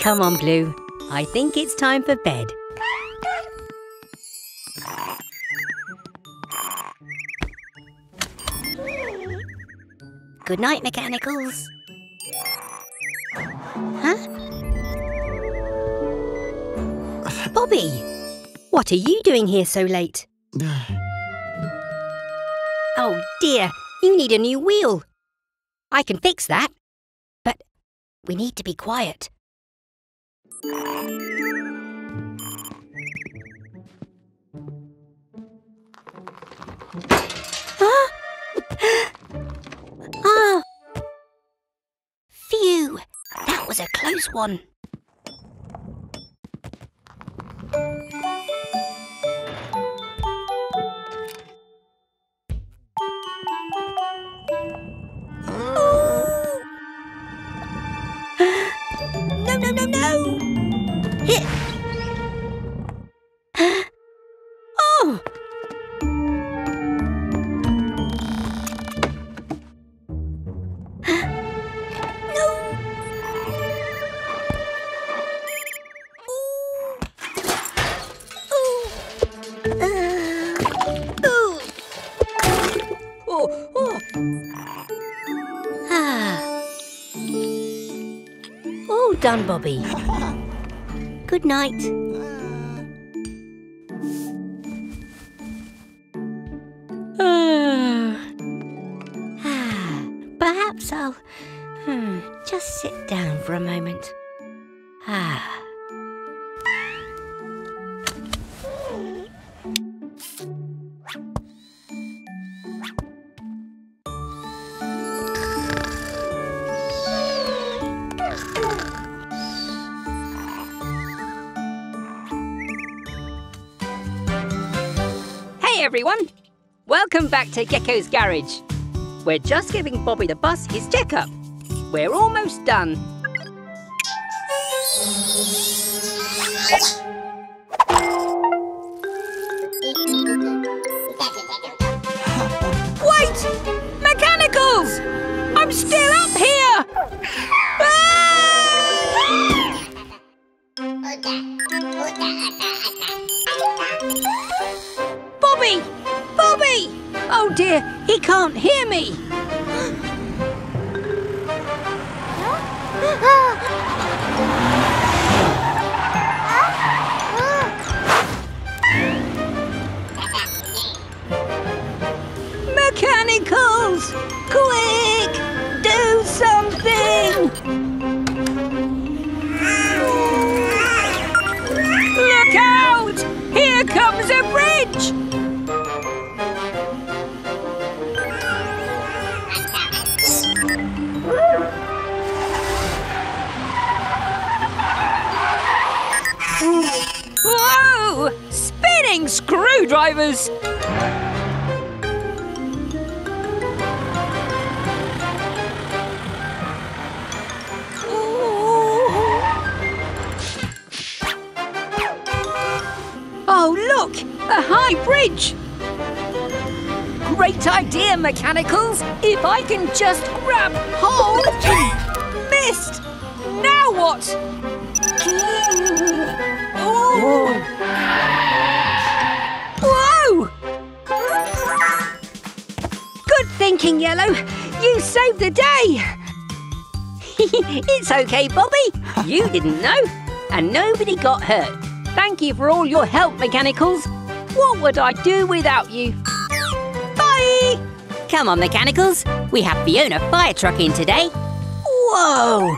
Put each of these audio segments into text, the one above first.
Come on, Blue. I think it's time for bed. Good night, Mechanicals. Huh? Bobby! What are you doing here so late? oh dear, you need a new wheel. I can fix that. But we need to be quiet. Ah! ah! Phew! That was a close one. Good night. Everyone! Welcome back to Gecko's Garage. We're just giving Bobby the bus his checkup. We're almost done. Grab hold... Missed! Now what? Oh. Whoa! Good thinking, Yellow. You saved the day. it's okay, Bobby. You didn't know, and nobody got hurt. Thank you for all your help, Mechanicals. What would I do without you? Come on, Mechanicals. We have Fiona fire truck in today. Whoa!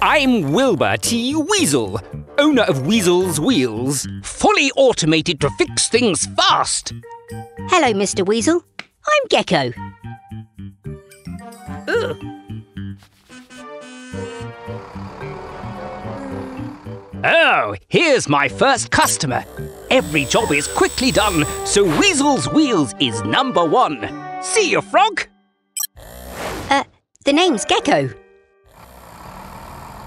I'm Wilbur T. Weasel, owner of Weasel's Wheels, fully automated to fix things fast. Hello, Mr. Weasel. I'm Gecko. Oh, here's my first customer. Every job is quickly done, so Weasel's Wheels is number one. See you, Frog? Uh, the name's Gecko.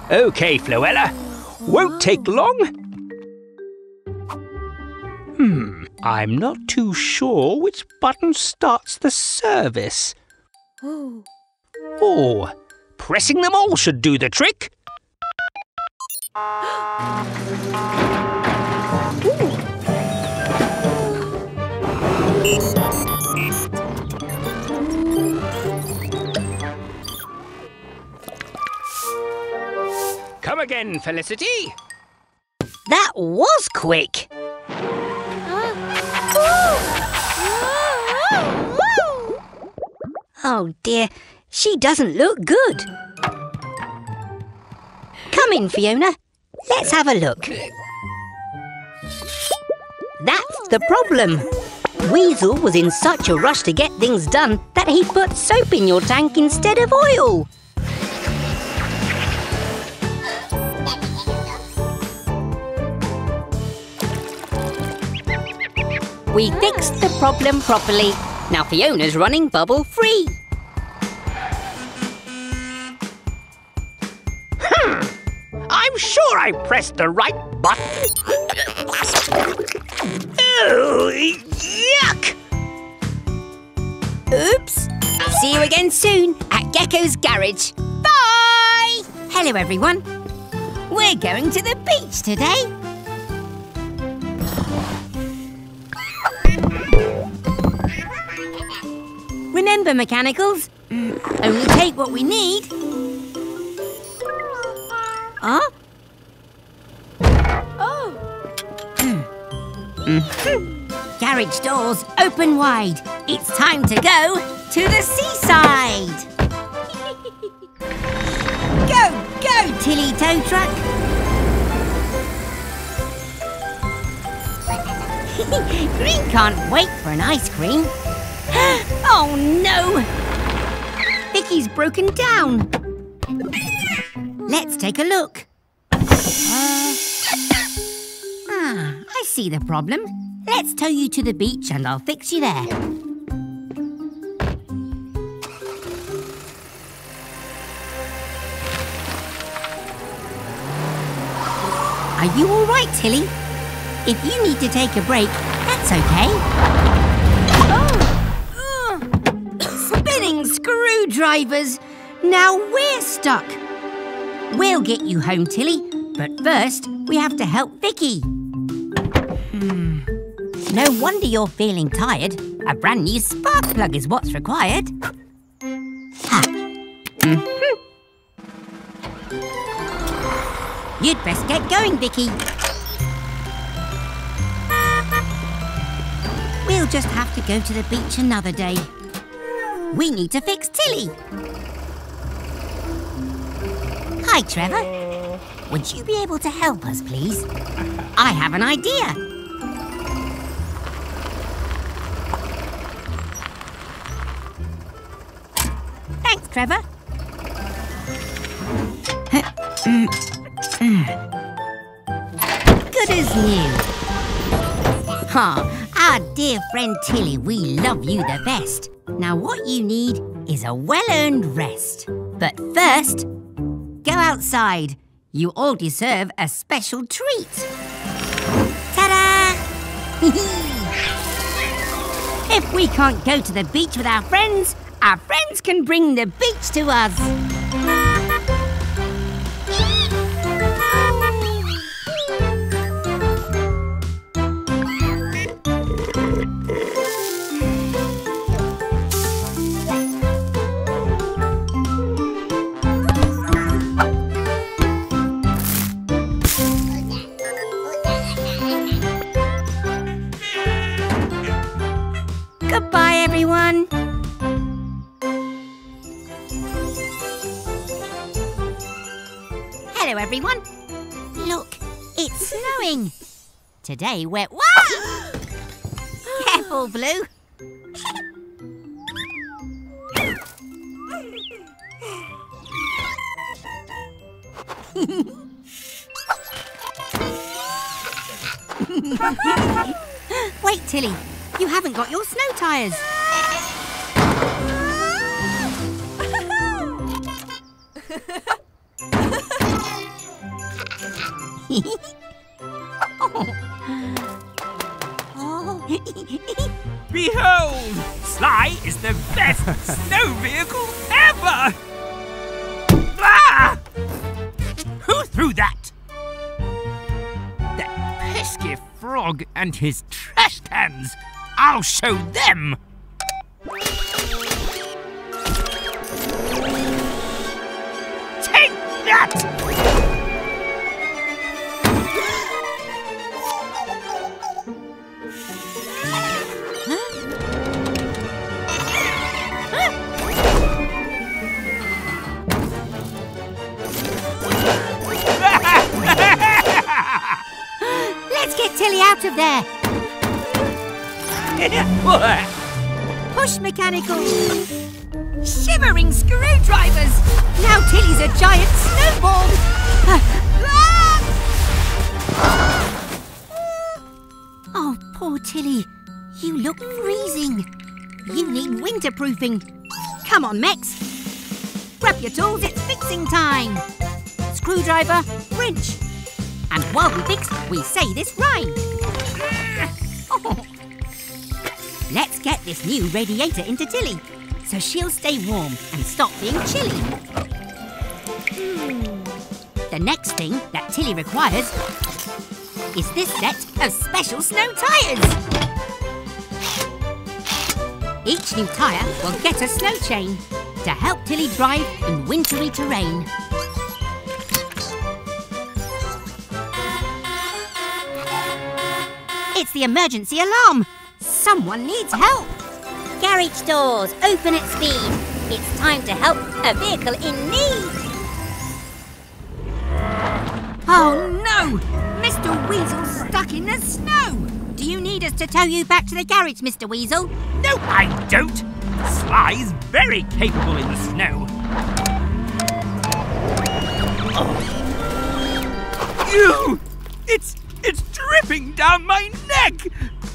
Okay, Floella. Won't take long. Hmm, I'm not too sure which button starts the service. Oh, pressing them all should do the trick. Come again, Felicity. That was quick. Oh dear, she doesn't look good. Come in, Fiona. Let's have a look. That's the problem. Weasel was in such a rush to get things done that he put soap in your tank instead of oil. We fixed the problem properly. Now Fiona's running bubble free. I'm sure I pressed the right button. oh, yuck! Oops. See you again soon at Gecko's Garage. Bye! Hello, everyone. We're going to the beach today. Remember, mechanicals, mm, only take what we need. Huh? Oh. Garage doors open wide. It's time to go to the seaside. go, go, Tilly Tow Truck. Green can't wait for an ice cream. oh no! Vicky's broken down. Let's take a look. Uh, ah, I see the problem. Let's tow you to the beach and I'll fix you there. Are you all right, Tilly? If you need to take a break, that's okay. Oh! Spinning screwdrivers! Now we're stuck. We'll get you home, Tilly, but first we have to help Vicky. Hmm. No wonder you're feeling tired. A brand new spark plug is what's required. Ha. Mhm. You'd best get going, Vicky. We'll just have to go to the beach another day. We need to fix Tilly. Hi, Trevor. Would you be able to help us, please? I have an idea. Trevor. Good as new. Ha, our dear friend Tilly, we love you the best. Now what you need is a well-earned rest. But first, go outside. You all deserve a special treat. Ta-da! if we can't go to the beach with our friends, our friends can bring the beach to us. Goodbye, everyone. Hello, everyone. Look, it's snowing. Today we're. Whoa! Careful, Blue. Wait, Tilly. You haven't got your snow tyres. Behold! Sly is the best snow vehicle ever! Ah! Who threw that? That pesky frog and his trash cans! I'll show them! Take that! Get Tilly out of there. Push mechanicals. Shivering screwdrivers. Now Tilly's a giant snowball. oh, poor Tilly. You look freezing. You need winterproofing. Come on, Mex. Grab your tools, it's fixing time. Screwdriver, wrench. And while we fix, we say this rhyme. Let's get this new radiator into Tilly, so she'll stay warm and stop being chilly. The next thing that Tilly requires is this set of special snow tyres. Each new tyre will get a snow chain to help Tilly drive in wintry terrain. The emergency alarm. Someone needs help. Garage doors, open at speed. It's time to help a vehicle in need. Oh no! Mr. Weasel's stuck in the snow. Do you need us to tow you back to the garage, Mr. Weasel? No, I don't! Sly's very capable in the snow. Oh. Ew! It's it's dripping down my neck!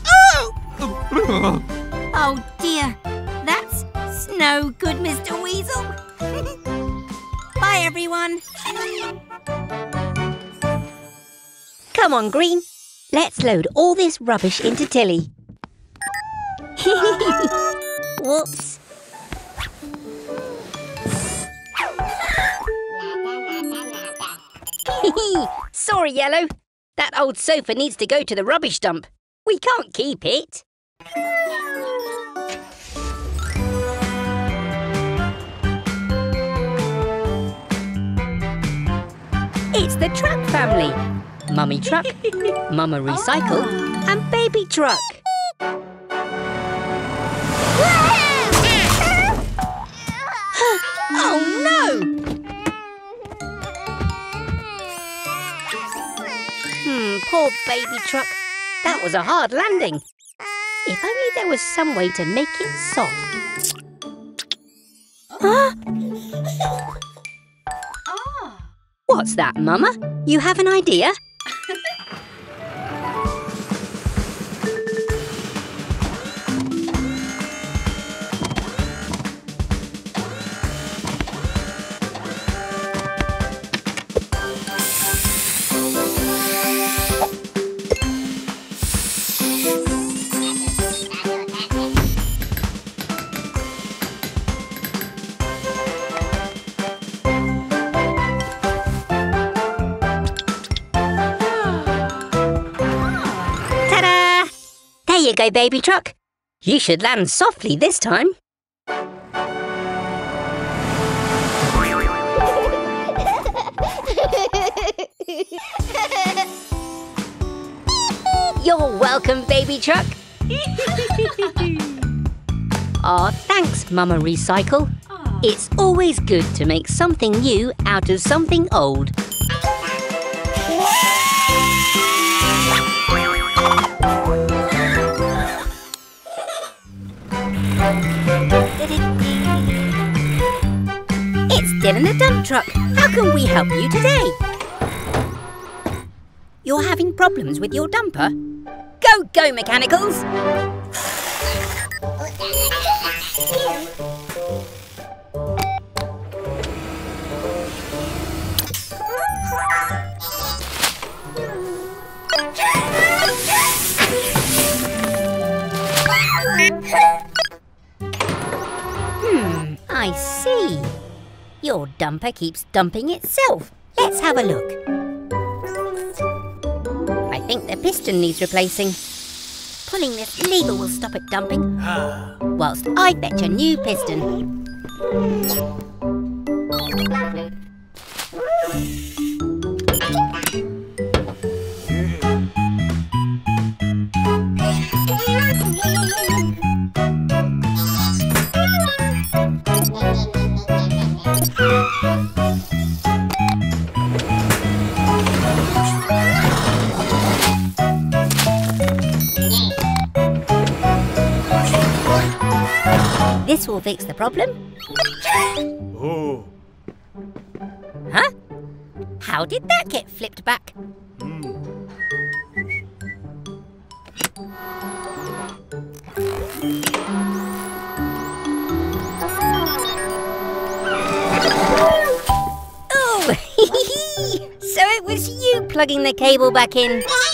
Oh! Oh dear. That's no good, Mr. Weasel. Bye, everyone. Come on, Green. Let's load all this rubbish into Tilly. Whoops. Sorry, Yellow. That old sofa needs to go to the rubbish dump. We can't keep it. It's the Truck family. Mummy Truck, Mama Recycle, and Baby Truck. oh no! Poor Baby Truck. That was a hard landing. If only there was some way to make it soft. Huh? Ah. What's that, Mama? You have an idea? Baby Truck. You should land softly this time. You're welcome, Baby Truck. Aw, thanks, Mama Recycle. Ah. It's always good to make something new out of something old. still in the dump truck. How can we help you today? You're having problems with your dumper? Go, go, mechanicals! hmm, I see. Your dumper keeps dumping itself. Let's have a look. I think the piston needs replacing. Pulling this lever will stop it dumping, ah. whilst I fetch a new piston. Problem. Oh. Huh? How did that get flipped back? Oh, so it was you plugging the cable back in.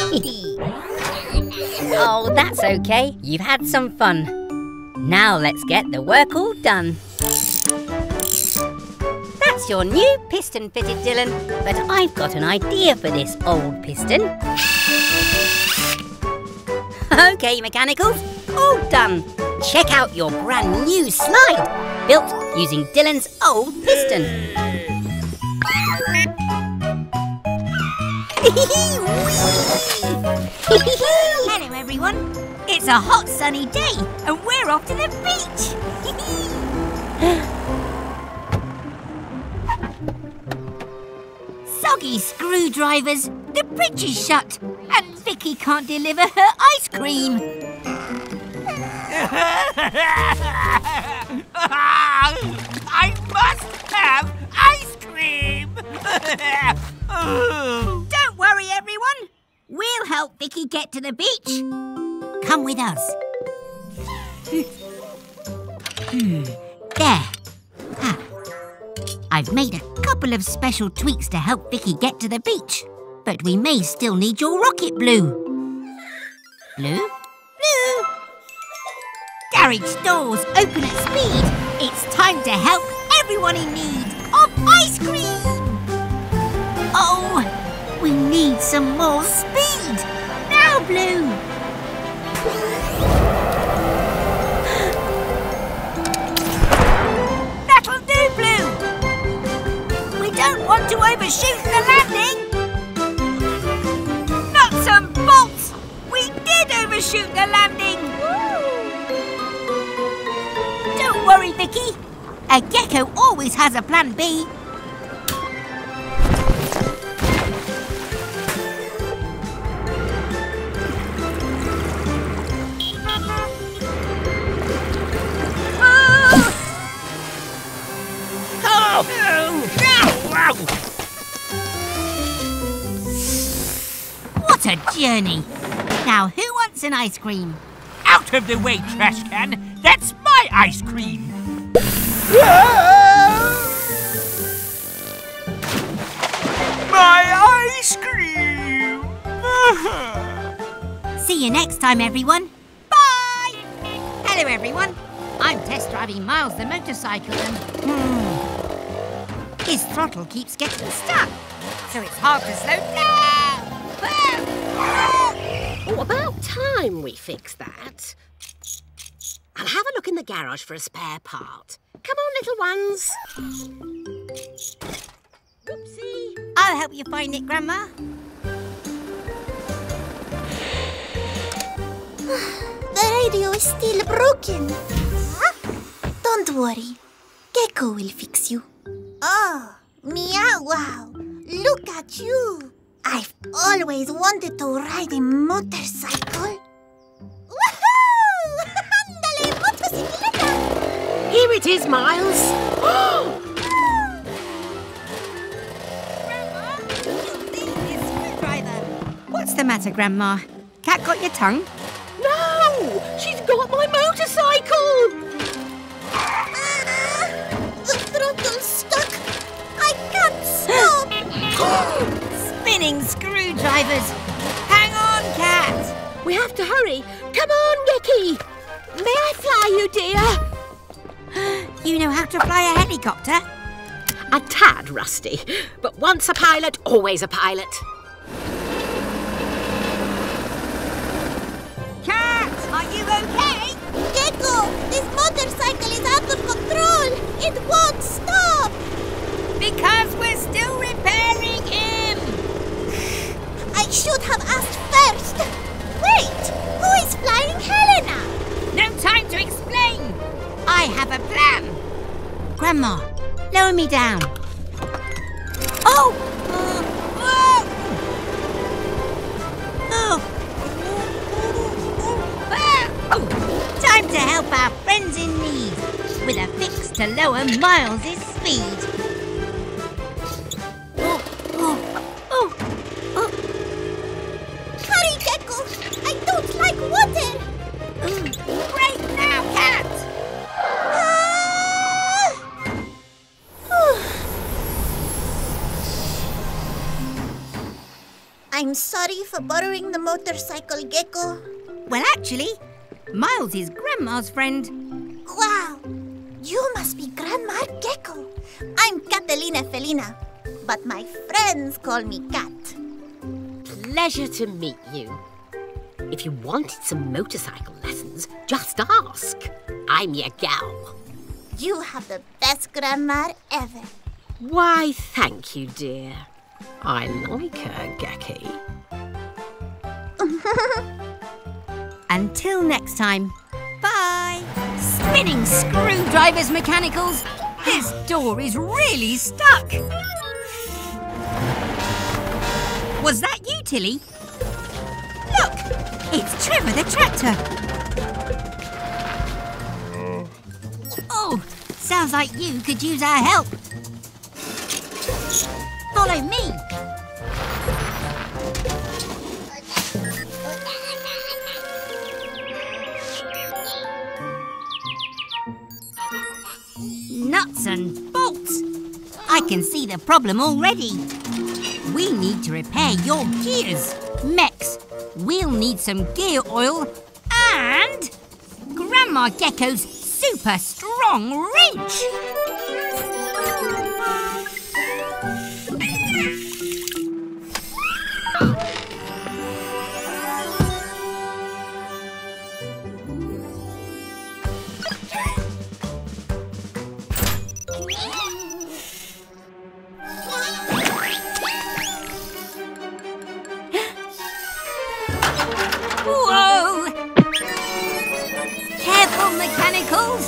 oh, that's okay. You've had some fun. Now let's get the work all done. That's your new piston fitted, Dylan. But I've got an idea for this old piston. okay, mechanicals, all done. Check out your brand new slide, built using Dylan's old piston. Hello, everyone. It's a hot sunny day, and we're off to the beach. Soggy screwdrivers. The bridge is shut, and Vicky can't deliver her ice cream. I must have ice cream. Don't worry, everyone. We'll help Vicky get to the beach. Come with us. There. Ah. I've made a couple of special tweaks to help Vicky get to the beach. But we may still need your rocket blue. Blue? Blue! Garage doors open at speed. It's time to help everyone in need of ice cream. Oh, we need some more speed. Now, Blue. To overshoot the landing. Nuts and bolts. We did overshoot the landing. Don't worry, Vicky. A gecko always has a plan B. journey! Now, who wants an ice cream? Out of the way, trash can. That's my ice cream. my ice cream. See you next time, everyone. Bye! Hello, everyone. I'm test driving Miles the motorcycle and... Hmm, his throttle keeps getting stuck, so it's hard to slow down. Oh, about time we fix that. I'll have a look in the garage for a spare part. Come on, little ones. Oopsie. I'll help you find it, Grandma. The radio is still broken. Don't worry. Gecko will fix you. Oh, meow wow. Look at you. Always wanted to ride a motorcycle. Woohoo! Ándale, motocicleta! Here it is, Miles. What's the matter, Grandma? Cat got your tongue? no! She's got my motorcycle! Ah, The throttle's stuck. I can't stop. Spinning screwdrivers! Hang on, Cat! We have to hurry. Come on, Nicky. May I fly you, dear? You know how to fly a helicopter? A tad rusty, but once a pilot, always a pilot. Cat, are you okay? Gecko, this motorcycle is out of control. It won't stop. Because we're still repairing him. I should have asked first. Wait, who is flying Helena? No time to explain. I have a plan. Grandma, lower me down. Oh! Uh, oh! Oh! Time to help our friends in need with a fix to lower Miles's speed. I'm sorry for borrowing the motorcycle, Gecko. Well, actually, Miles is Grandma's friend. Wow, you must be Grandma Gecko. I'm Catalina Felina, but my friends call me Cat. Pleasure to meet you. If you wanted some motorcycle lessons, just ask. I'm your gal. You have the best grandma ever. Why, thank you, dear. I like her, Gecky. Until next time, bye! Spinning screwdrivers, mechanicals! This door is really stuck! Was that you, Tilly? Look! It's Trevor the tractor! Oh, sounds like you could use our help. Follow me. Nuts and bolts. I can see the problem already. We need to repair your gears. Mex, we'll need some gear oil and Grandma Gecko's super strong wrench. Mechanicals!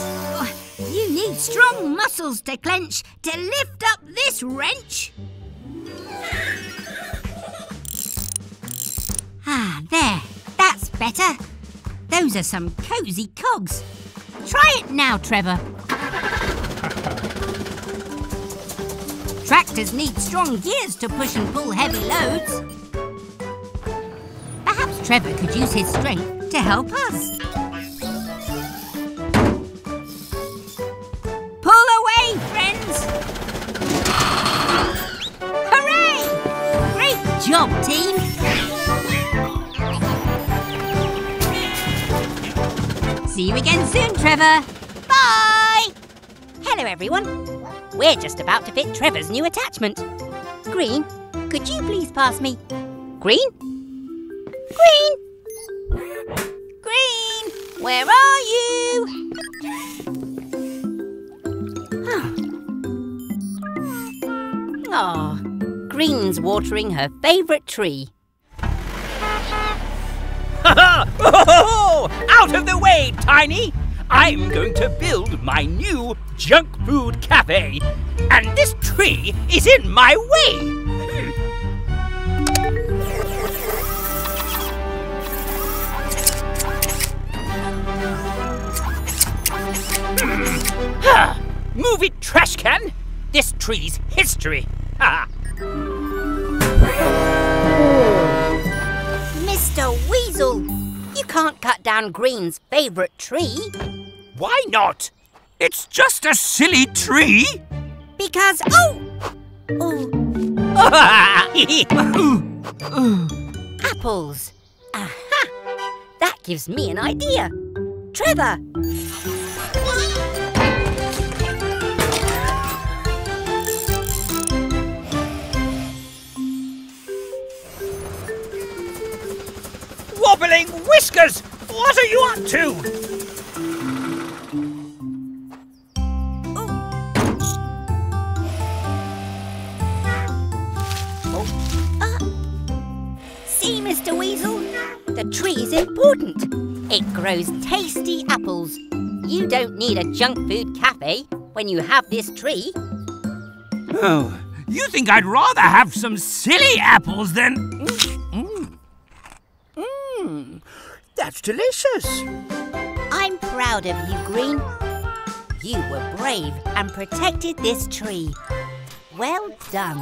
You need strong muscles to clench to lift up this wrench. Ah, there. That's better. Those are some cosy cogs. Try it now, Trevor. Tractors need strong gears to push and pull heavy loads. Perhaps Trevor could use his strength to help us. See you again soon, Trevor. Bye! Hello, everyone. We're just about to fit Trevor's new attachment. Green, could you please pass me? Green? Green! Green! Where are you? Oh, Green's watering her favourite tree. Out of the way, Tiny! I'm going to build my new junk food cafe, and this tree is in my way. Hmm. Move it, trash can! This tree's history. Mr. Weasel, you can't cut down Green's favourite tree Why not? It's just a silly tree. because. Oh! Oh, apples. Aha! That gives me an idea. Trevor! Whiskers! What are you up to? Oh. Uh, see, Mr. Weasel? The tree's important. It grows tasty apples. You don't need a junk food cafe when you have this tree. Oh, you think I'd rather have some silly apples than. Delicious. I'm proud of you, Green. You were brave and protected this tree. Well done.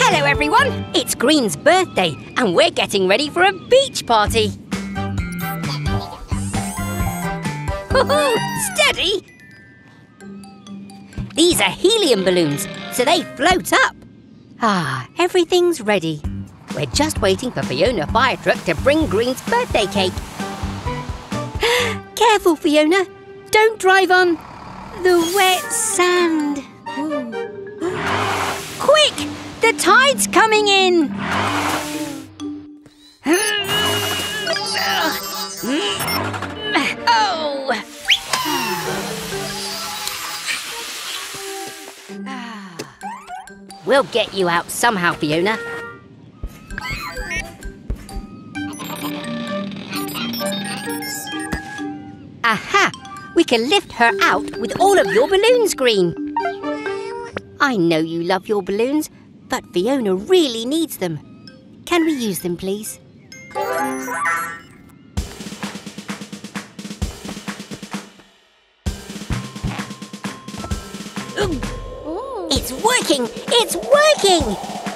Hello, everyone. It's Green's birthday, and we're getting ready for a beach party. Steady! These are helium balloons, so they float up. Ah, everything's ready. We're just waiting for Fiona Fire Truck to bring Green's birthday cake. Careful, Fiona. Don't drive on the wet sand. Quick! The tide's coming in! Oh! Ah. We'll get you out somehow, Fiona. Aha! We can lift her out with all of your balloons, Green. I know you love your balloons, but Fiona really needs them. Can we use them, please? It's working! It's working!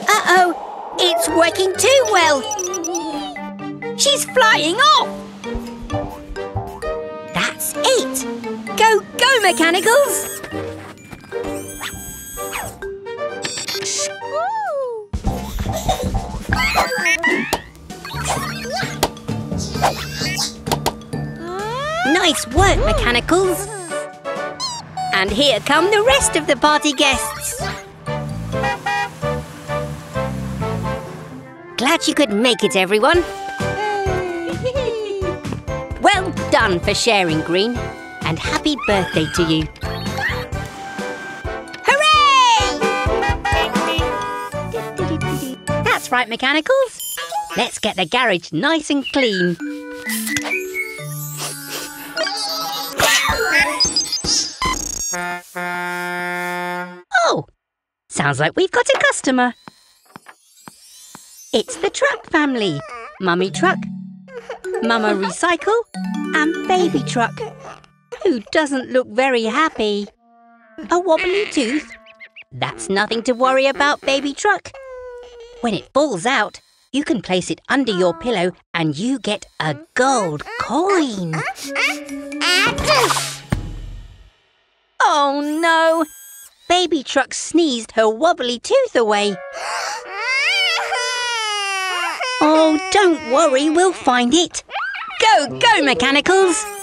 Uh-oh! It's working too well! She's flying off! Go, Mechanicals! Nice work, Mechanicals! And here come the rest of the party guests. Glad you could make it, everyone. Well done for sharing, Green. And happy birthday to you. Hooray! That's right, Mechanicals. Let's get the garage nice and clean. Oh, sounds like we've got a customer. It's the Truck family. Mummy Truck, Mama Recycle, and Baby Truck, who doesn't look very happy. A wobbly tooth? That's nothing to worry about, Baby Truck. When it falls out, you can place it under your pillow and you get a gold coin. Oh no! Baby Truck sneezed her wobbly tooth away. Oh, don't worry, we'll find it. Go, go, Mechanicals!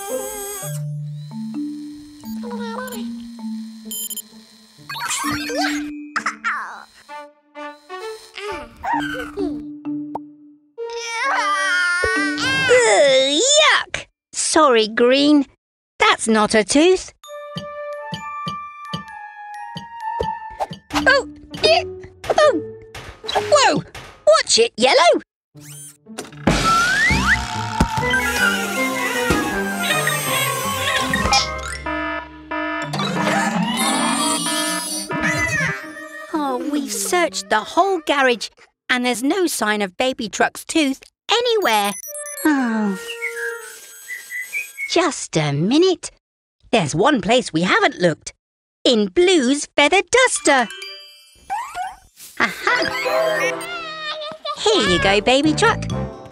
Sorry, Green. That's not a tooth. Oh, yeah. oh, whoa! Watch it, Yellow. Oh, we've searched the whole garage and there's no sign of Baby Truck's tooth anywhere. Oh. Just a minute. There's one place we haven't looked. In Blue's feather duster. Aha! Here you go, Baby Truck.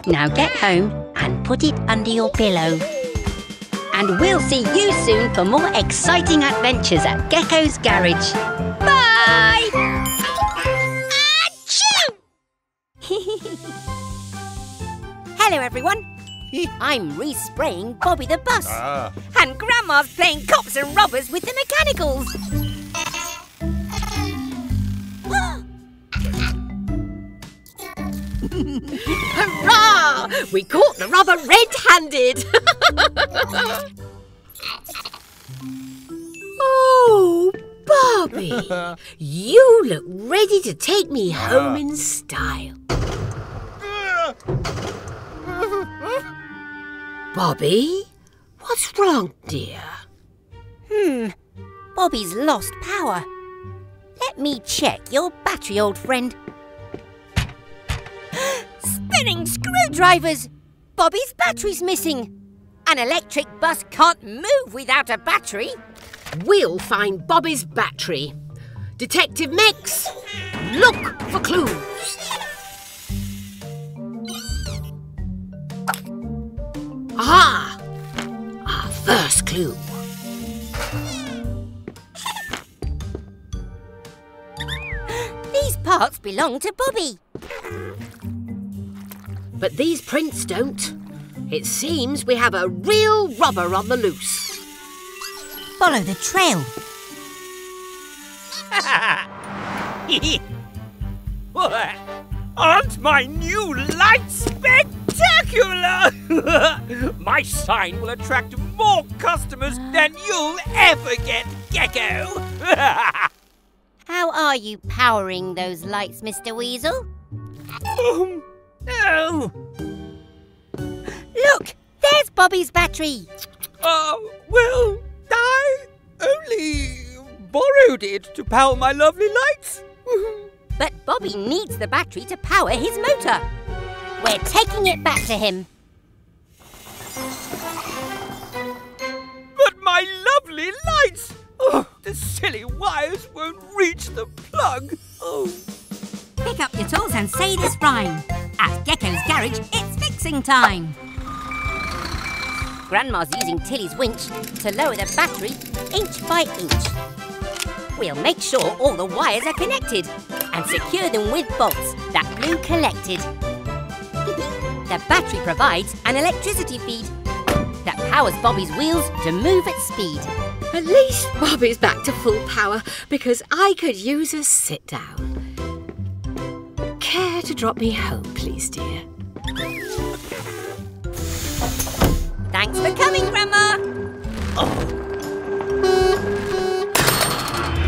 Now get home and put it under your pillow. And we'll see you soon for more exciting adventures at Gecko's Garage. Bye! Hello, everyone. I'm respraying Bobby the bus. Ah. And Grandma's playing cops and robbers with the mechanicals. Hurrah! We caught the robber red-handed. oh, Bobby, you look ready to take me home ah. in style. Bobby, what's wrong, dear? Hmm, Bobby's lost power. Let me check your battery, old friend. Spinning screwdrivers! Bobby's battery's missing. An electric bus can't move without a battery. We'll find Bobby's battery. Detective Max, look for clues. Aha! Our first clue. These parts belong to Bobby. But these prints don't. It seems we have a real robber on the loose. Follow the trail. Aren't my new lights spectacular? my sign will attract more customers than you'll ever get, Gecko. How are you powering those lights, Mr. Weasel? um, oh, Look, there's Bobby's battery. uh, well, I only borrowed it to power my lovely lights. But Bobby needs the battery to power his motor. We're taking it back to him. But my lovely lights! Oh, the silly wires won't reach the plug. Oh. Pick up your tools and say this rhyme. At Gecko's garage, it's fixing time. Grandma's using Tilly's winch to lower the battery inch by inch. We'll make sure all the wires are connected and secure them with bolts that Blue collected. The battery provides an electricity feed that powers Bobby's wheels to move at speed. At least Bobby's back to full power because I could use a sit down. Care to drop me home, please, dear? Thanks for coming, Grandma.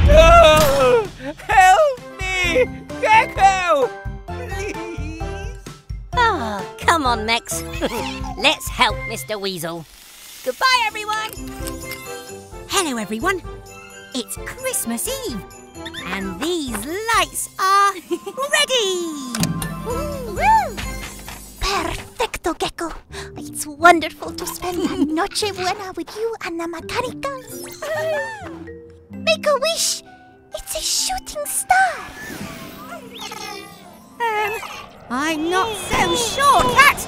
Oh, help me! Gecko! Come on, Max. Let's help Mr. Weasel. Goodbye, everyone. Hello, everyone. It's Christmas Eve, and these lights are ready. Perfecto, Gecko. It's wonderful to spend La Noche Buena with you and the Mechanicals. Make a wish. It's a shooting star. Um, I'm not so sure, Cat.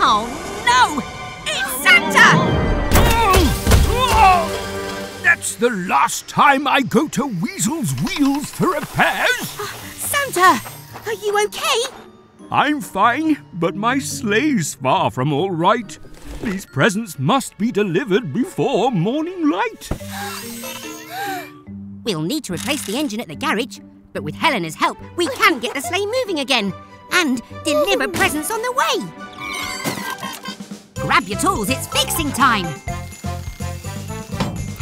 Oh no! It's Santa! That's the last time I go to Weasel's Wheels for repairs. Uh, Santa, are you okay? I'm fine, but my sleigh's far from all right. These presents must be delivered before morning light. We'll need to replace the engine at the garage, but with Helena's help, we can get the sleigh moving again and deliver presents on the way. Grab your tools, it's fixing time.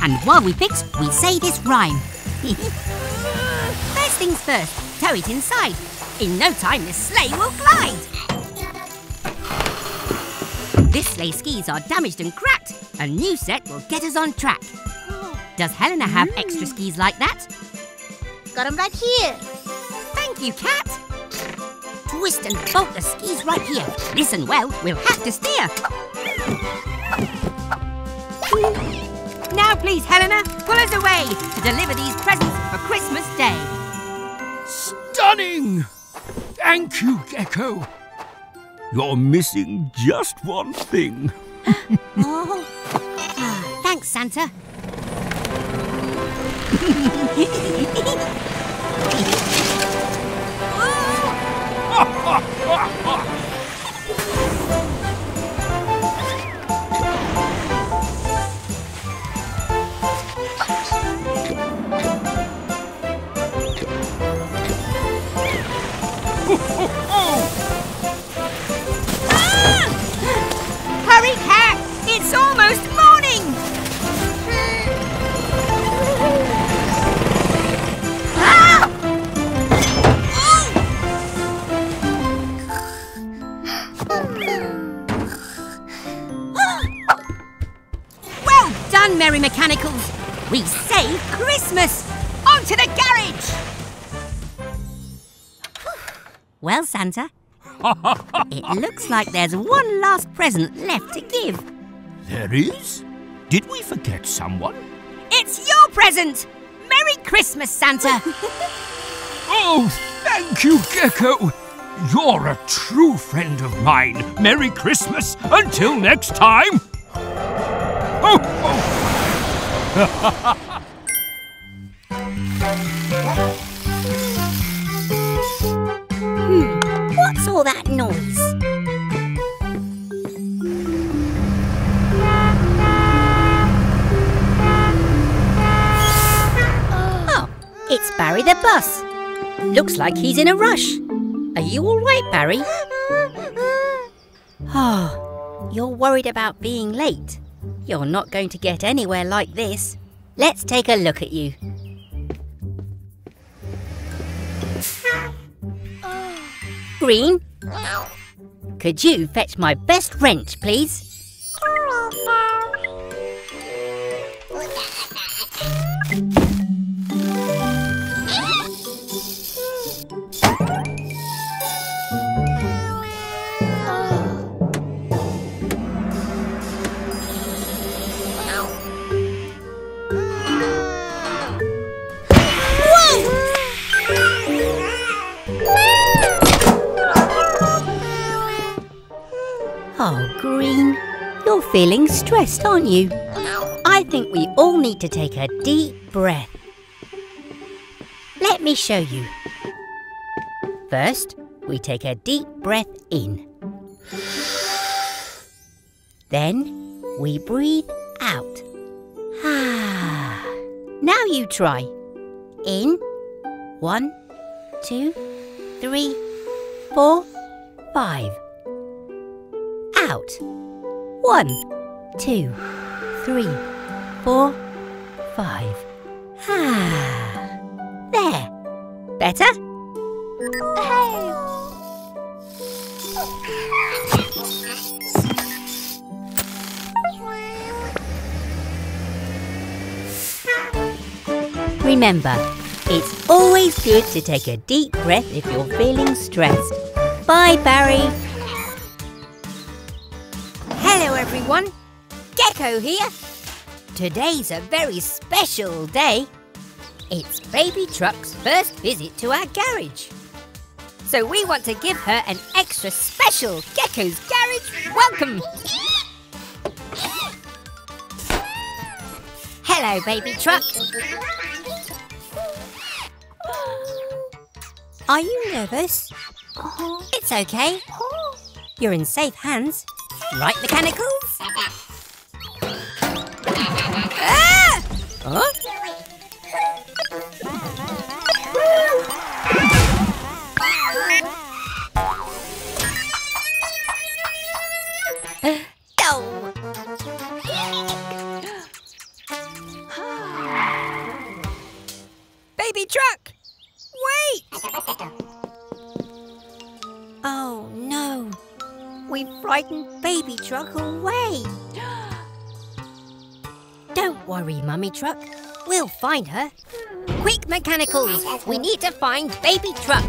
And while we fix, we say this rhyme. first things first, tow it inside. In no time, the sleigh will glide. This sleigh skis are damaged and cracked. A new set will get us on track. Does Helena have extra skis like that? Got 'em right here. Thank you, Cat twist and bolt the skis right here. Listen well, we'll have to steer. Now please, Helena, pull us away to deliver these presents for Christmas Day. Stunning! Thank you, Gecko. You're missing just one thing. oh. oh. Thanks, Santa. Santa, it looks like there's one last present left to give. There is? Did we forget someone? It's your present. Merry Christmas, Santa. Oh, thank you, Gecko. You're a true friend of mine. Merry Christmas. Until next time. Oh, oh. all that noise? Oh, it's Barry the bus. Looks like he's in a rush. Are you all right, Barry? Oh, you're worried about being late. You're not going to get anywhere like this. Let's take a look at you. Oh. Green, could you fetch my best wrench, please? You're feeling stressed, aren't you? I think we all need to take a deep breath. Let me show you. First, we take a deep breath in. Then, we breathe out. Ah. Now you try. In. One, two, three, four, five out. One, two, three, four, five. Ah, there. Better? Hey. Remember, it's always good to take a deep breath if you're feeling stressed. Bye, Barry. Everyone. Gecko here. Today's a very special day. It's Baby Truck's first visit to our garage. So we want to give her an extra special Gecko's Garage welcome. Hello, Baby Truck. Are you nervous? Uh-huh. It's okay. You're in safe hands. Right, Mechanicals? Ah! Huh? Baby truck! Wait! Oh no. We frightened Baby Truck away. Don't worry, Mummy Truck. We'll find her. Quick, Mechanicals! We need to find Baby Truck.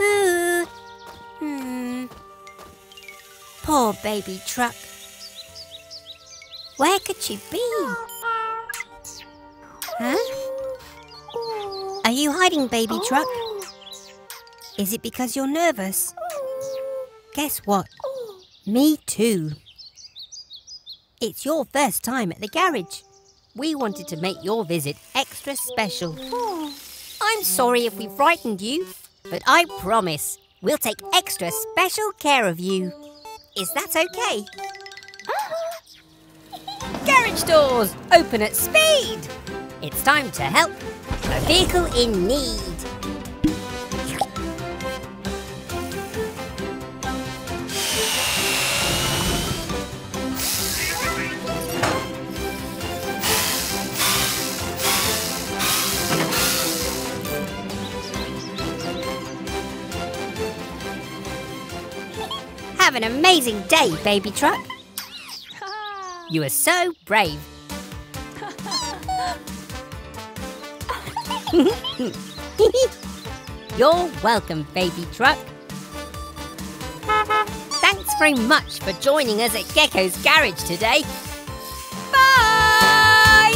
Ooh. Hmm. Poor Baby Truck. Where could she be? Huh? Are you hiding, Baby Truck? Is it because you're nervous? Guess what? Me too. It's your first time at the garage. We wanted to make your visit extra special. I'm sorry if we frightened you, but I promise we'll take extra special care of you. Is that okay? Garage doors open at speed. It's time to help a vehicle in need. An amazing day, baby truck. You are so brave. You're welcome, baby truck. Thanks very much for joining us at Gecko's Garage today. Bye!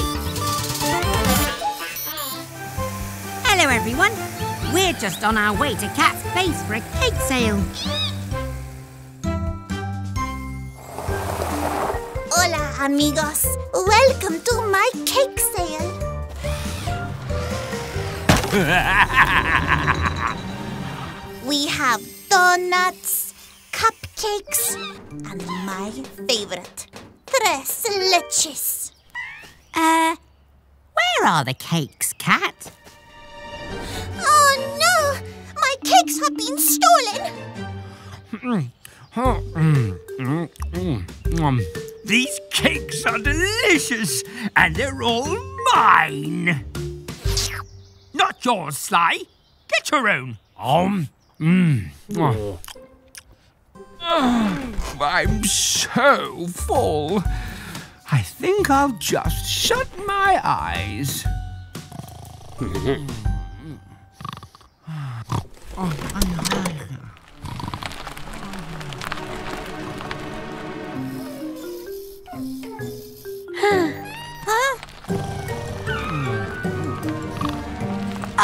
Hello, everyone. We're just on our way to Cat's Place for a cake sale. Amigos. Welcome to my cake sale. we have donuts, cupcakes, and my favorite, tres leches. Uh, where are the cakes, Cat? Oh no! My cakes have been stolen! Hmm. Hmm. Mm, mm, mm, um, these cakes are delicious, and they're all mine. Not yours, Sly. Get your own. Um. Mm. Oh. Oh, I'm so full. I think I'll just shut my eyes.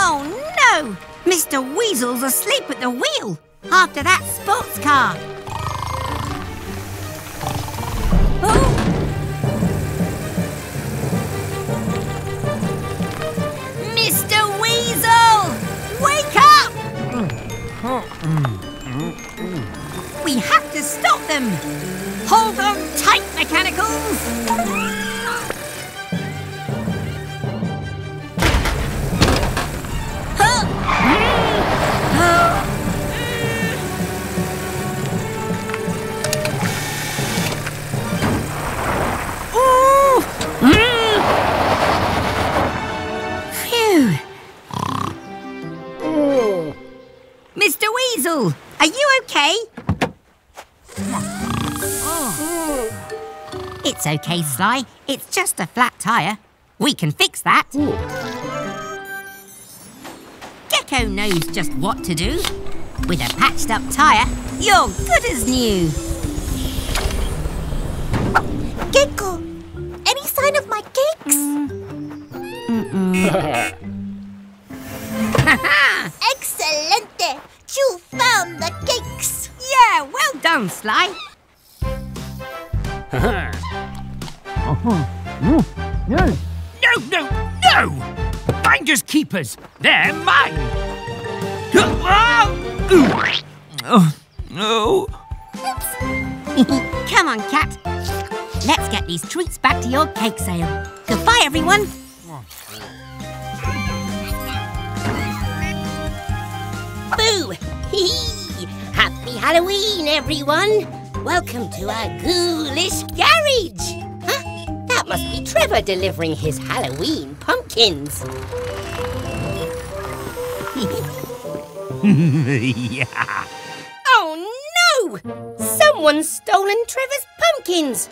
Oh no! Mr. Weasel's asleep at the wheel after that sports car. Oh! Mr. Weasel! Wake up! We have to stop them! Hold on tight, mechanicals! It's Sly. It's just a flat tyre. We can fix that. Gecko knows just what to do. With a patched up tyre, you're good as new. Gecko, any sign of my cakes? Excelente! You found the cakes! Yeah, well done, Sly. Uh-huh. No, no, no! Finders keepers. They're mine. Oh, no. Come on, Cat. Let's get these treats back to your cake sale. Goodbye, everyone. Boo! Happy Halloween, everyone! Welcome to our ghoulish garage! Must be Trevor delivering his Halloween pumpkins. yeah. Oh no! Someone's stolen Trevor's pumpkins!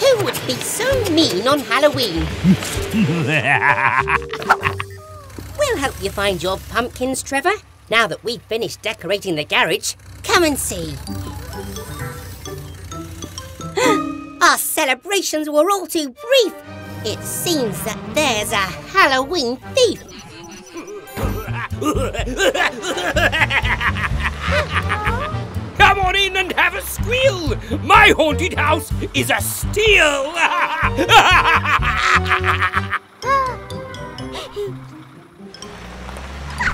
Who would be so mean on Halloween? We'll help you find your pumpkins, Trevor. Now that we've finished decorating the garage, come and see. Our celebrations were all too brief. It seems that there's a Halloween thief. Come on in and have a squeal. My haunted house is a steal.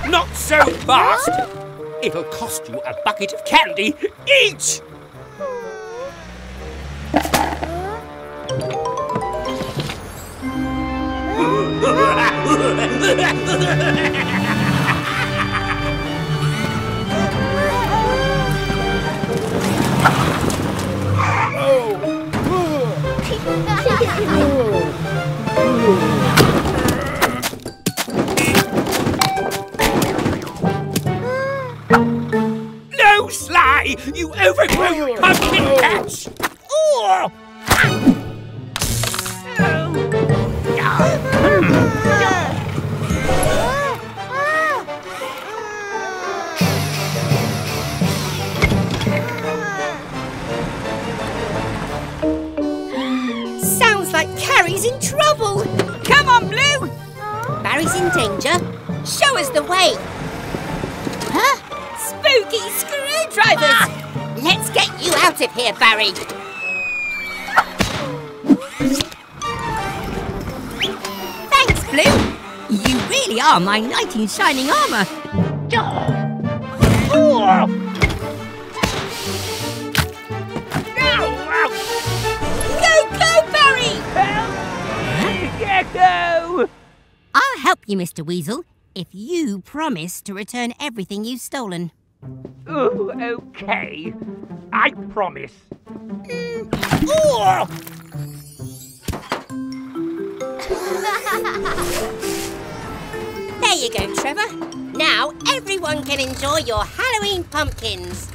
Not so fast. It'll cost you a bucket of candy each. No, Sly! you overgrown pumpkin patch! Oh! Sounds like Carrie's in trouble. Come on, Blue! Barry's in danger. Show us the way. Huh? Spooky screwdrivers! Let's get you out of here, Barry. Blue! You really are my knight in shining armour. Go, go, Barry! Gecko! I'll help you, Mr. Weasel, if you promise to return everything you've stolen. Oh, okay. I promise. Mm. There you go, Trevor. Now everyone can enjoy your Halloween pumpkins.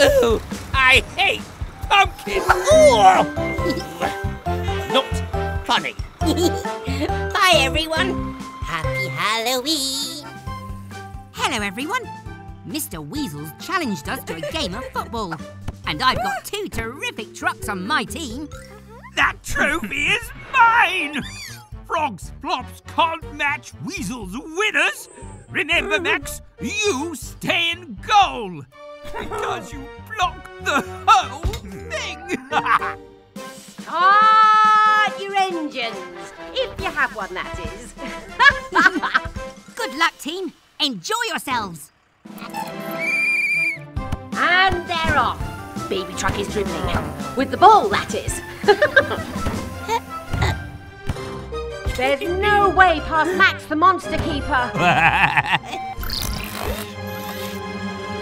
Oh, I hate pumpkins! Not funny. Bye, everyone. Happy Halloween. Hello, everyone. Mr. Weasel's challenged us to a game of football. And I've got two terrific trucks on my team. That trophy is mine! Frogs Flops can't match Weasel's winners! Remember, Max, you stay in goal! Because you blocked the whole thing! Start your engines, if you have one, that is. Good luck, team. Enjoy yourselves. and they're off. Baby truck is dribbling. With the ball, that is. There's no way past Max the Monster Keeper.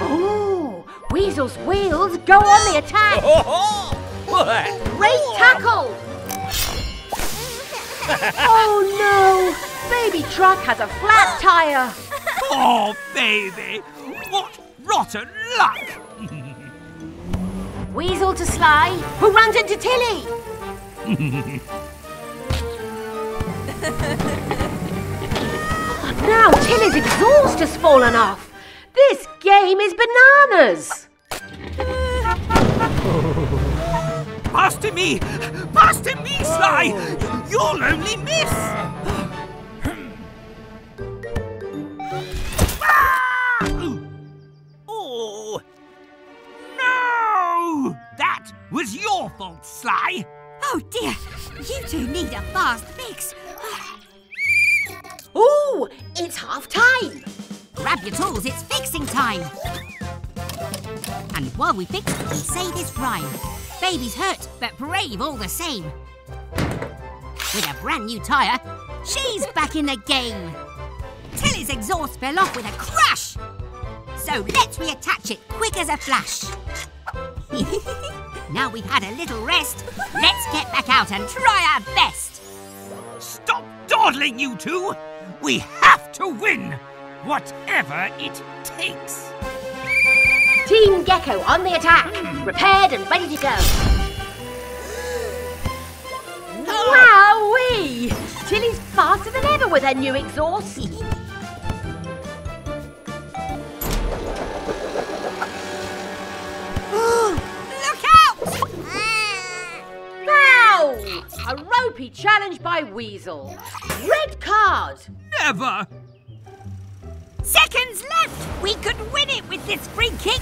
Oh, Weasel's wheels go on the attack. Oh. oh. Great tackle. Oh no, Baby Truck has a flat tire. oh, baby! What rotten luck! Weasel to Sly, who runs into Tilly. now Tilly's exhaust has fallen off. This game is bananas. Pass to me! Pass to me, Sly! You'll only miss! Ah! Was your fault, Sly! Oh, dear. You two need a fast fix. Ooh, it's half time. Grab your tools, it's fixing time. And while we fix, we say this rhyme. Baby's hurt, but brave all the same. With a brand new tyre, she's back in the game. Tilly's exhaust fell off with a crash. So let's reattach it quick as a flash. now we've had a little rest, let's get back out and try our best. Stop dawdling, you two! We have to win! Whatever it takes! Team Gecko on the attack, hmm. repaired and ready to go. Wowee! Tilly's faster than ever with her new exhaust. Ow! A ropey challenge by Weasel. Red card. Never! Seconds left! We could win it with this free kick!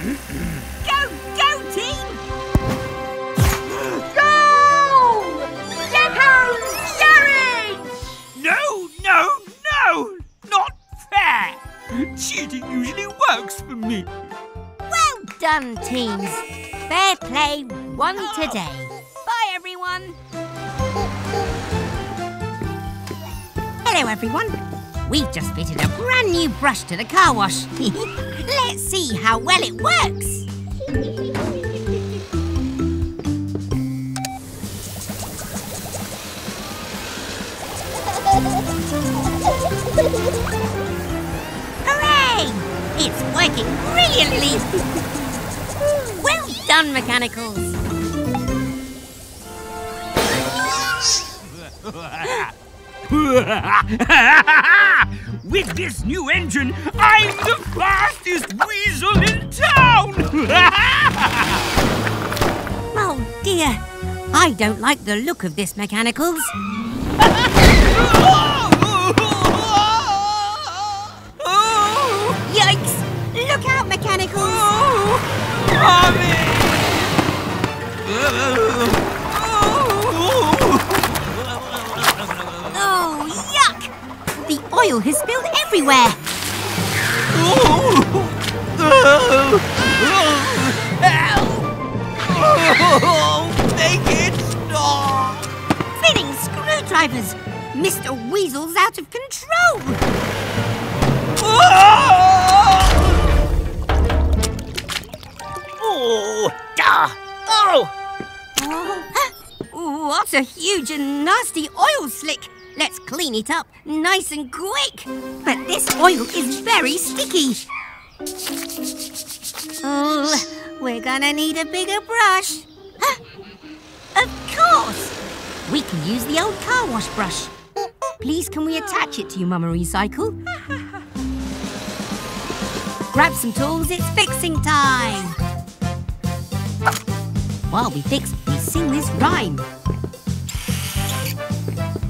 go, go, team! Go! Gecko's garage! No, no, no! Not fair! Cheating usually works for me. Well done, teams. Fair play won ah. today. Hello, everyone. We've just fitted a brand new brush to the car wash. Let's see how well it works. Hooray! It's working brilliantly. Well done, Mechanicals. With this new engine, I'm the fastest weasel in town! Oh dear, I don't like the look of this, Mechanicals. Yikes! Look out, Mechanicals! Oh, oil has spilled everywhere. Make it stop! Spinning screwdrivers! Mr. Weasel's out of control! Oh, ah, oh! Oh, what a huge and nasty oil slick! Let's clean it up nice and quick. But this oil is very sticky. Oh, we're gonna need a bigger brush. Huh, Of course! We can use the old car wash brush. Please, can we attach it to your Mama Recycle? Grab some tools, it's fixing time! While we fix, we sing this rhyme.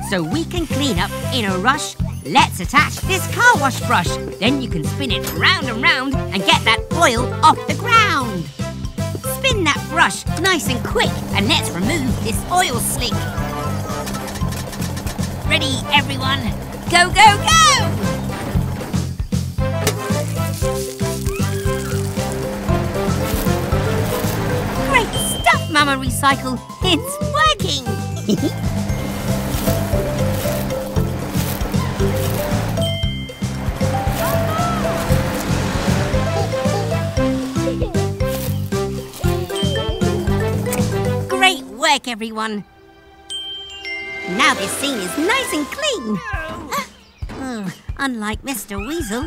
So we can clean up in a rush. Let's attach this car wash brush. Then you can spin it round and round and get that oil off the ground. Spin that brush nice and quick and let's remove this oil slick. Ready, everyone? Go, go, go! Great stuff, Mama Recycle. It's working. Everyone. Now this scene is nice and clean. Oh, unlike Mr. Weasel.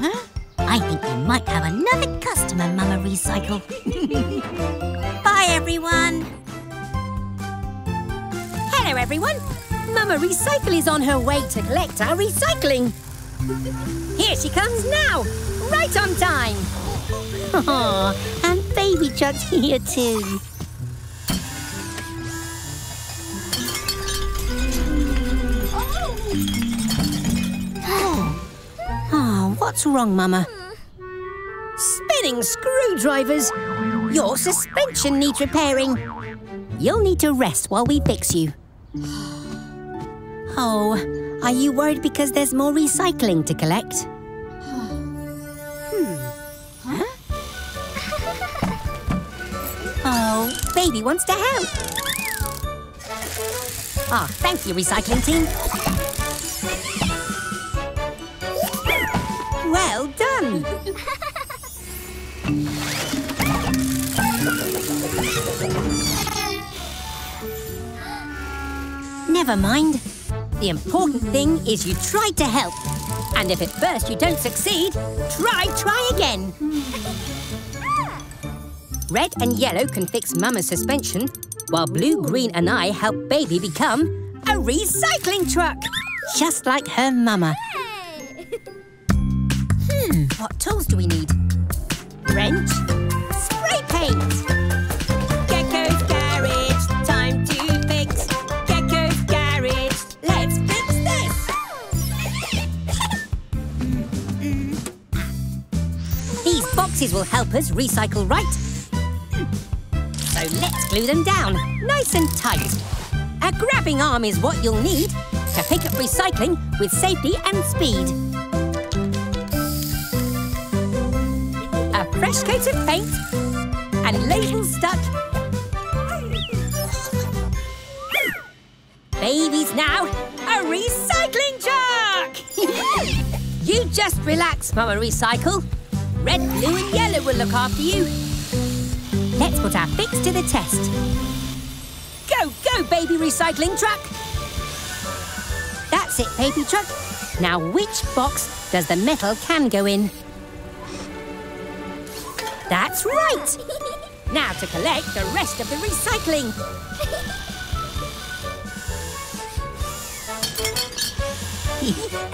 Huh? I think we might have another customer, Mama Recycle. Bye, everyone. Hello, everyone. Mama Recycle is on her way to collect our recycling. Here she comes now, right on time. Baby Truck's here too. Oh, ah, what's wrong, Mama? Spinning screwdrivers. Your suspension needs repairing. You'll need to rest while we fix you. Oh, are you worried because there's more recycling to collect? Baby wants to help. Ah, thank you, recycling team. Well done. Never mind. The important thing is you tried to help. And if at first you don't succeed, try, try again. Red and yellow can fix Mama's suspension, while blue, green and I help Baby become a recycling truck. Just like her Mama. Hmm, what tools do we need? Wrench, spray paint. Gecko's garage, time to fix. Gecko's garage, let's fix this. These boxes will help us recycle right. Glue them down, nice and tight. A grabbing arm is what you'll need to pick up recycling with safety and speed. A fresh coat of paint and labels stuck. Baby's now a recycling truck! you just relax, Mama Recycle. Red, blue and yellow will look after you. Let's put our fix to the test. Go, go, baby recycling truck! That's it, baby truck. Now, which box does the metal can go in? That's right! Now to collect the rest of the recycling.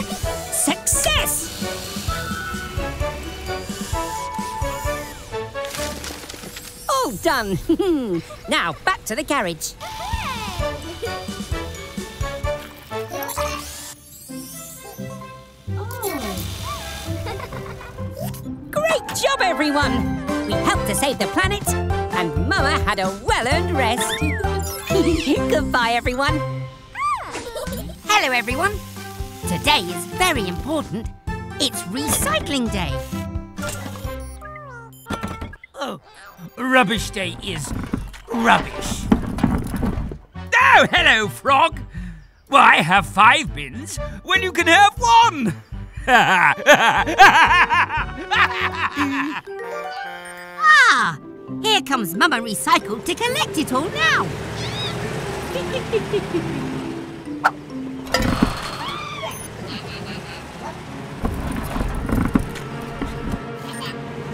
done. now back to the garage. Great job, everyone! We helped to save the planet, and Mama had a well-earned rest. Goodbye, everyone. Hello, everyone. Today is very important. It's Recycling Day. Rubbish day is rubbish. Oh, hello, Frog. Why have five bins when you can have one? Ah! Here comes Mama Recycle to collect it all now.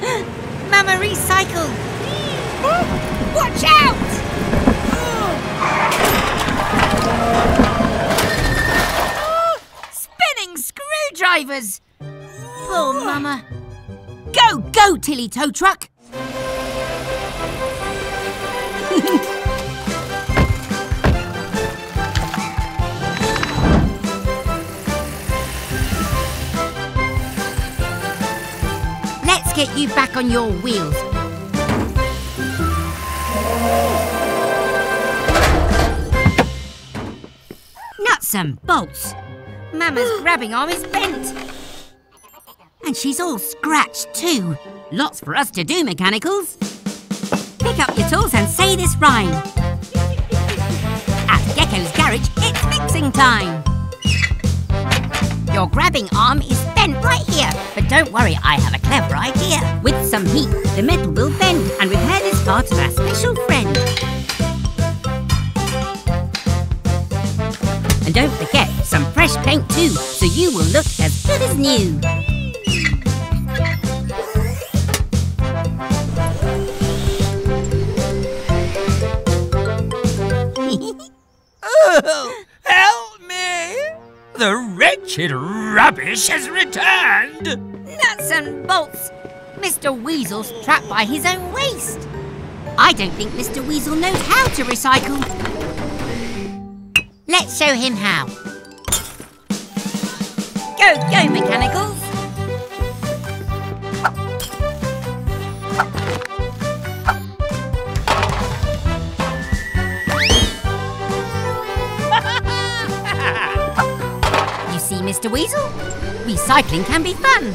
Mama Recycle! Watch out! Spinning screwdrivers! Poor Mama. Go, go, Tilly Tow Truck! Let's get you back on your wheels. Nuts and bolts. Mama's grabbing arm is bent. And she's all scratched too. Lots for us to do, mechanicals. Pick up your tools and say this rhyme. At Gecko's garage, it's fixing time. Your grabbing arm is bent right here. But don't worry, I have a clever idea. With some heat, the metal will bend and repair this part of our special friend. And don't forget some fresh paint too, so you will look as good as new. Oh, help me! The wretched rubbish has returned! Nuts and bolts! Mr. Weasel's trapped by his own waste. I don't think Mr. Weasel knows how to recycle. Let's show him how. Go, go, mechanicals! You see, Mr. Weasel? Recycling can be fun.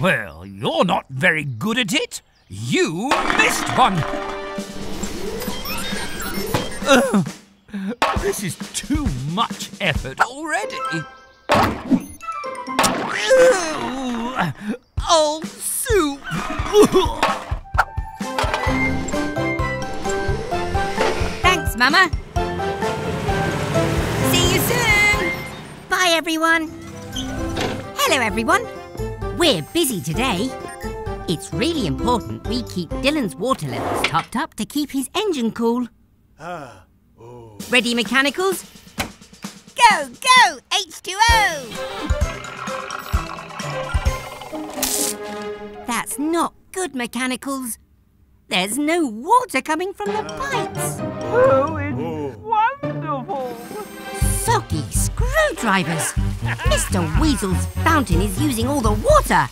Well, you're not very good at it. You missed one. Ugh. This is too much effort already. Ugh. Oh, soup. Thanks, Mama. See you soon. Bye, everyone. Hello, everyone. We're busy today. It's really important we keep Dylan's water levels topped up to keep his engine cool. Ah, Ready, mechanicals? Go, go, H2O! That's not good, mechanicals. There's no water coming from the pipes. Oh, it's oh. wonderful. Soggy screwdrivers! Mr. Weasel's fountain is using all the water.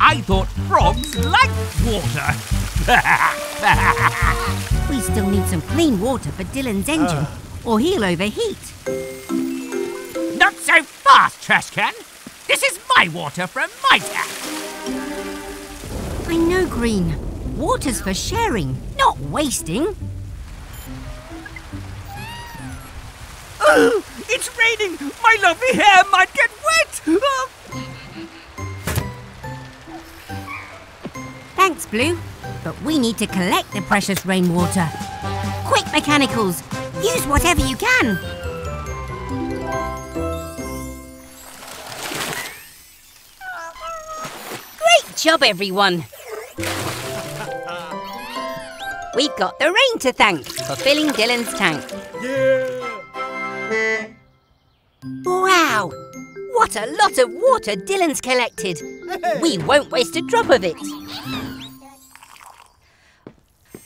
I thought frogs liked water. We still need some clean water for Dylan's engine, or he'll overheat. Not so fast, trash can. This is my water from my tap. I know, Green. Water's for sharing, not wasting. Oh, it's raining. My lovely hair might get wet. Oh. Thanks, Blue but we need to collect the precious rainwater. Quick, Mechanicals! Use whatever you can! Great job, everyone! We've got the rain to thank for filling Dylan's tank. Yeah. Wow! What a lot of water Dylan's collected! we won't waste a drop of it.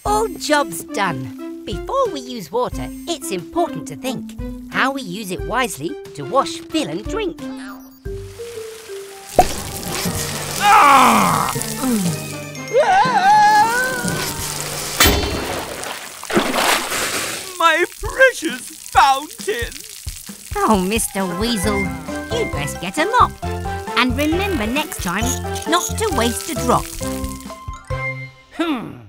All jobs done. Before we use water, it's important to think how we use it wisely to wash, fill and drink. My precious fountain! Oh, Mr. Weasel, you'd best get a mop. And remember next time not to waste a drop. Hmm.